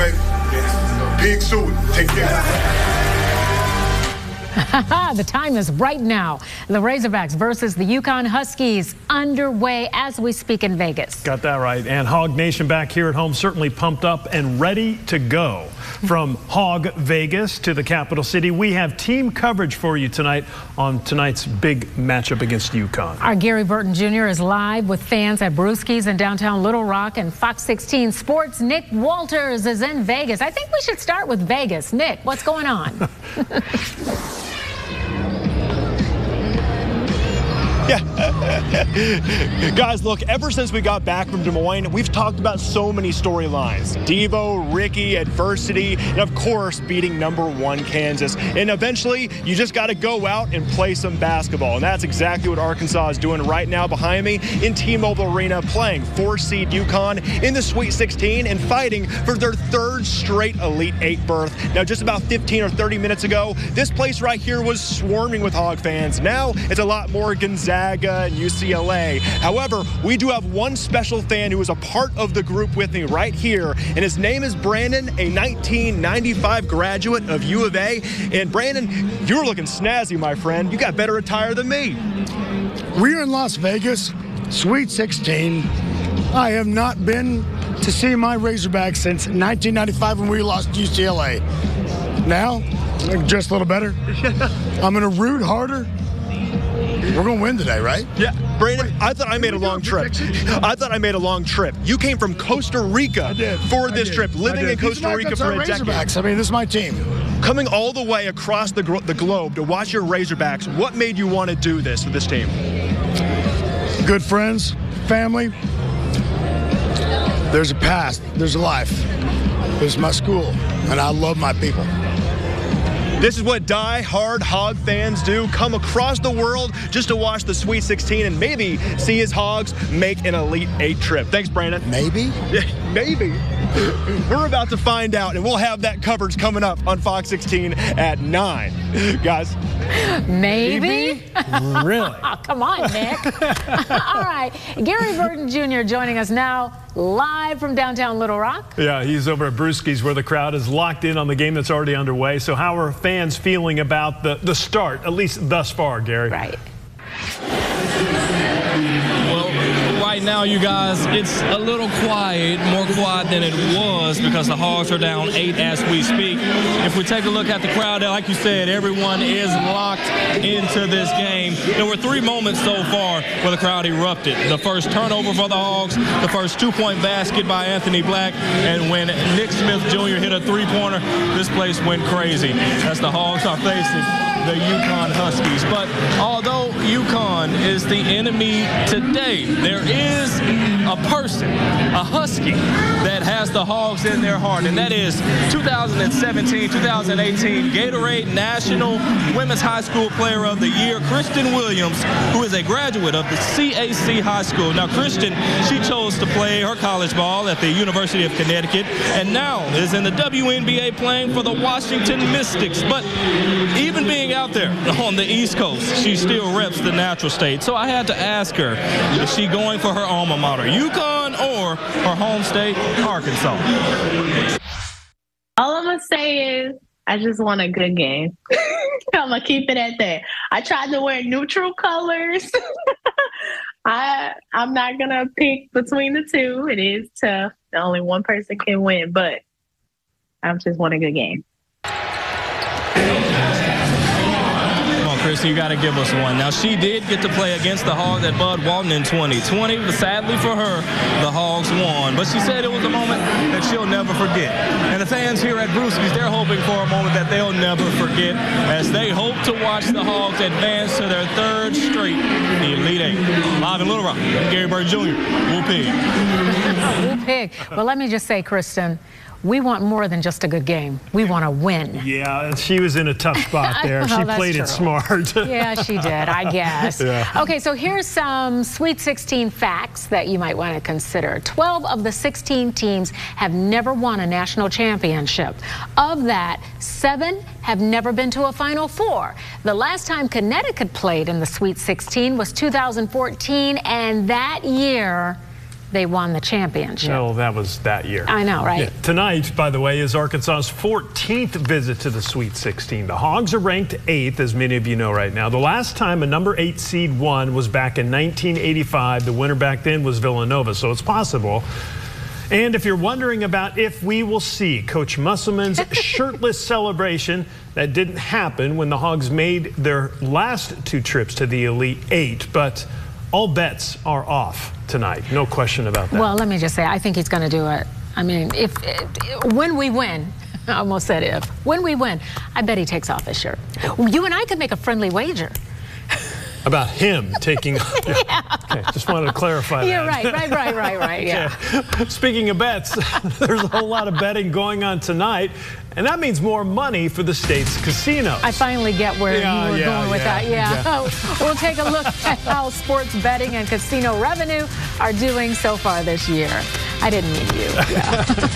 baby. Yes. Pig suet. Take care. the time is right now. The Razorbacks versus the UConn Huskies underway as we speak in Vegas. Got that right. And Hog Nation back here at home certainly pumped up and ready to go. From Hog Vegas to the capital city, we have team coverage for you tonight on tonight's big matchup against UConn. Our Gary Burton Jr. is live with fans at Brewski's in downtown Little Rock and Fox 16 Sports. Nick Walters is in Vegas. I think we should start with Vegas. Nick, what's going on? Yeah. Guys, look, ever since we got back from Des Moines, we've talked about so many storylines. Devo, Ricky, adversity, and of course, beating number one Kansas. And eventually, you just got to go out and play some basketball. And that's exactly what Arkansas is doing right now behind me in T-Mobile Arena, playing four-seed UConn in the Sweet 16 and fighting for their third straight Elite Eight berth. Now, just about 15 or 30 minutes ago, this place right here was swarming with Hog fans. Now, it's a lot more Gonzaga Gonzaga and UCLA. However, we do have one special fan who is a part of the group with me right here, and his name is Brandon, a 1995 graduate of U of A. And Brandon, you're looking snazzy, my friend. You got better attire than me. We're in Las Vegas, Sweet 16. I have not been to see my Razorbacks since 1995 when we lost UCLA. Now, just a little better. I'm going to root harder we're going to win today, right? Yeah. Brandon, I thought I made a long trip. I thought I made a long trip. You came from Costa Rica for this trip, living in Costa Rica for a decade. I mean, this is my team. Coming all the way across the, the globe to watch your Razorbacks, what made you want to do this with this team? Good friends, family. There's a past, there's a life. there's my school, and I love my people. This is what die-hard Hog fans do. Come across the world just to watch the Sweet 16 and maybe see his Hogs make an Elite Eight trip. Thanks, Brandon. Maybe? Yeah, maybe. We're about to find out, and we'll have that coverage coming up on Fox 16 at 9. Guys. Maybe? Maybe? really? oh, come on, Nick. All right. Gary Burton Jr. joining us now live from downtown Little Rock. Yeah, he's over at Brewski's where the crowd is locked in on the game that's already underway. So how are fans feeling about the, the start, at least thus far, Gary? Right. Right now, you guys, it's a little quiet, more quiet than it was because the Hogs are down eight as we speak. If we take a look at the crowd, like you said, everyone is locked into this game. There were three moments so far where the crowd erupted. The first turnover for the Hogs, the first two-point basket by Anthony Black, and when Nick Smith Jr. hit a three-pointer, this place went crazy as the Hogs are facing the UConn Huskies. But although UConn is the enemy today, there is a person, a Husky, that has the Hogs in their heart, and that is 2017 2018 Gatorade National Women's High School Player of the Year, Christyn Williams, who is a graduate of the CAC High School. Now, Christyn, she chose to play her college ball at the University of Connecticut, and now is in the WNBA playing for the Washington Mystics. But even being out there on the East Coast, she still reps the natural state. So I had to ask her, is she going for her alma mater, UConn or her home state, Arkansas? All I'm going to say is I just want a good game. I'm going to keep it at that. I tried to wear neutral colors. I I'm not going to pick between the two. It is tough. Only one person can win, but I'm just want a good game. Chris, you got to give us one. Now, she did get to play against the Hogs at Bud Walton in 2020, but sadly for her, the Hogs won. But she said it was a moment that she'll never forget. And the fans here at Brewski's, they're hoping for a moment that they'll never forget as they hope to watch the Hogs advance to their third straight Elite Eight. Live in Little Rock, Gary Bird Jr., Woo Pig. Woo Pig. Well, let me just say, Christyn, we want more than just a good game. We want to win. Yeah, she was in a tough spot there. she played true. it smart. yeah, she did, I guess. Yeah. Okay, so here's some Sweet 16 facts that you might want to consider. 12 of the 16 teams have never won a national championship. Of that, seven have never been to a Final Four. The last time Connecticut played in the Sweet 16 was 2014, and that year, they won the championship. No, that was that year. I know, right? Yeah. Tonight, by the way, is Arkansas's 14th visit to the Sweet 16. The Hogs are ranked eighth, as many of you know right now. The last time a number eight seed won was back in 1985. The winner back then was Villanova, so it's possible. And if you're wondering about if we will see Coach Musselman's shirtless celebration, that didn't happen when the Hogs made their last two trips to the Elite Eight, but all bets are off tonight. No question about that. Well, let me just say, I think he's going to do it. I mean, if, when we win, I almost said if, when we win, I bet he takes off his shirt. You and I could make a friendly wager. About him taking. off. yeah. Okay, just wanted to clarify yeah, that. right, right, right, right, right. Yeah. okay. Speaking of bets, there's a whole lot of betting going on tonight, and that means more money for the state's casinos. I finally get where Yeah, you were yeah, going with yeah, that. Yeah. we'll take a look at how sports betting and casino revenue are doing so far this year. I didn't mean you. Yeah.